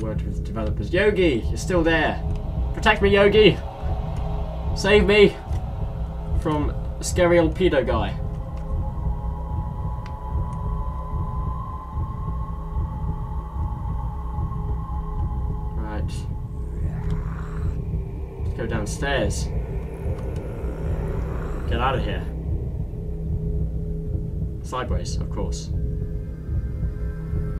worked with developers. Yogi, you're still there. Protect me, Yogi. Save me from scary old pedo guy. Right. Let's go downstairs. Get out of here. Sideways, of course.